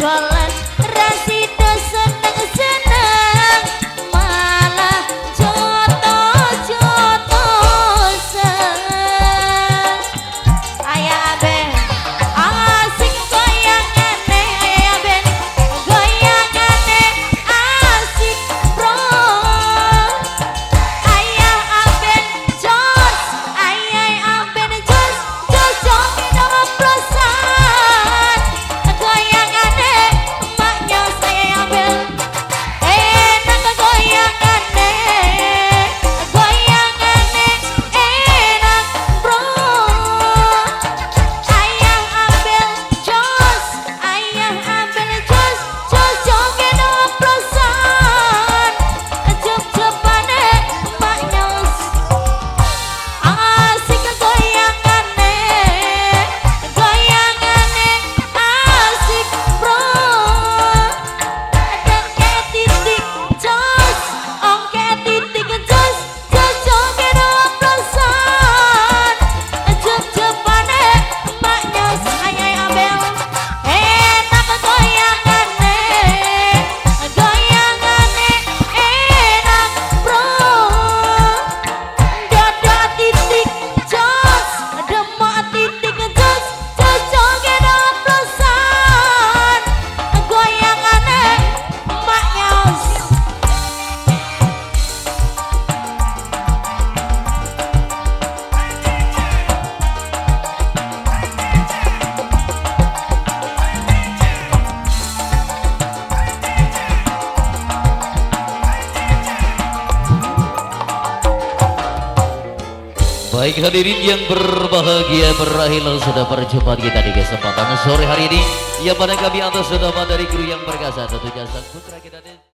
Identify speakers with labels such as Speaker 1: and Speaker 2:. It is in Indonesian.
Speaker 1: balan Baik hadirin yang berbahagia berakhir sudah perjumpaan kita di kesempatan sore hari ini. Ya pada kami atas nama dari guru yang perkasa tentunya sang putra kita.